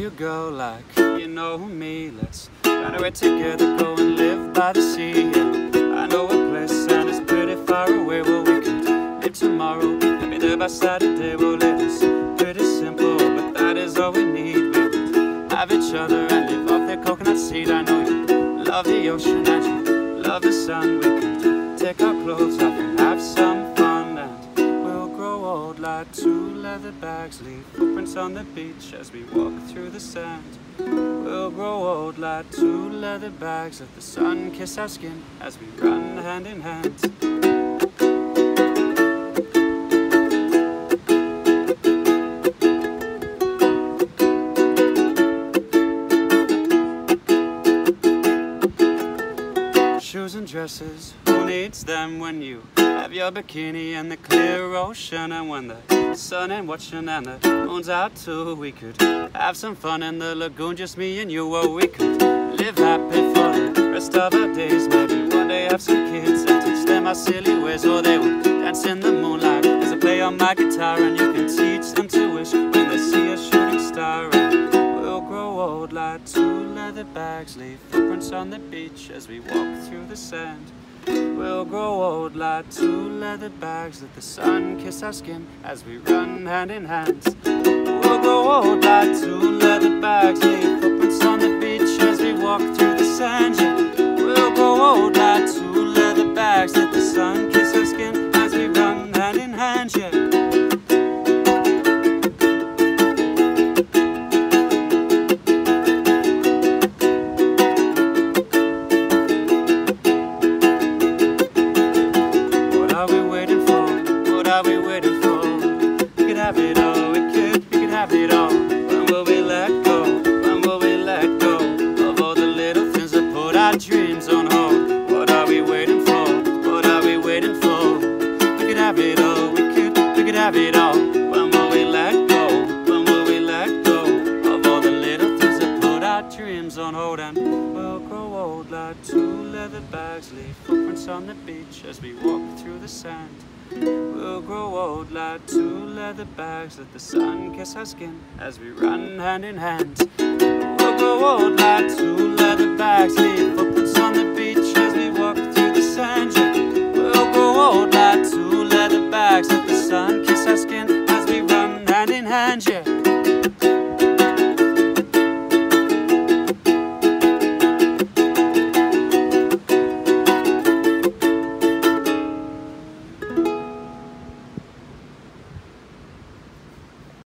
know like you know me. Let's run away together, go and live by the sea. Yeah. I know a place and it's pretty far away. Where we could live tomorrow. Maybe be there by Saturday Well, it's pretty simple, but that is all we need. We have each other and live off the coconut seed. I know you love the ocean and you love the sun. We could take our clothes off Leave footprints on the beach as we walk through the sand. We'll grow old like two leather bags Let the sun. Kiss our skin as we run hand in hand. Shoes and dresses, who needs them when you have your bikini and the clear ocean? And when the sun and watching and the moon's out too We could have some fun in the lagoon, just me and you Or we could live happy for the rest of our days. Maybe one day have some kids and teach them our silly ways. Or they will dance in the moonlight. As I play on my guitar And you can teach them to wish. When they see a shooting star And we'll grow old. Like two leather bags Leave footprints on the beach as we walk through the sand We'll grow old like two leather bags Let the sun kiss our skin as we run hand in hand We'll grow old like two leather bags Leave footprints on the beach as we walk through the sand yeah. We'll grow old like two leather bags Let the sun kiss our skin as we run hand in hand yeah. dreams on hold. What are we waiting for? What are we waiting for? We could have it all, we could, we could have it all. When will we let go? When will we let go of all the little things that put our dreams on hold? And we'll grow old like two leather bags, leave footprints on the beach as we walk through the sand. We'll grow old like two leather bags, let the sun kiss our skin as we run hand in hand. We'll grow old like two leather bags, leave footprints. sun, kiss our skin as we run hand in hand, yeah.